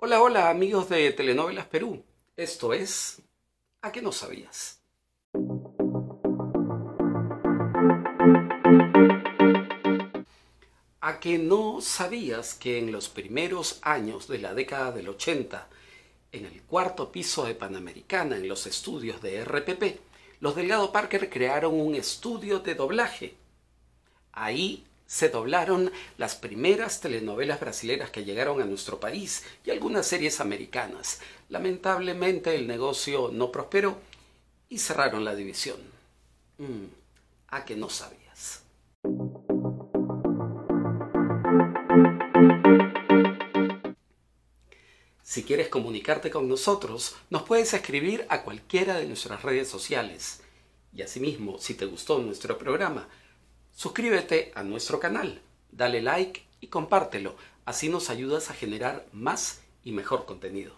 Hola, hola amigos de Telenovelas Perú. Esto es ¿A qué no sabías? ¿A que no sabías que en los primeros años de la década del 80, en el cuarto piso de Panamericana, en los estudios de RPP, los Delgado Parker crearon un estudio de doblaje? Ahí se doblaron las primeras telenovelas brasileras que llegaron a nuestro país y algunas series americanas. Lamentablemente el negocio no prosperó y cerraron la división. Mm, ¿A que no sabías? Si quieres comunicarte con nosotros, nos puedes escribir a cualquiera de nuestras redes sociales. Y asimismo, si te gustó nuestro programa, Suscríbete a nuestro canal, dale like y compártelo, así nos ayudas a generar más y mejor contenido.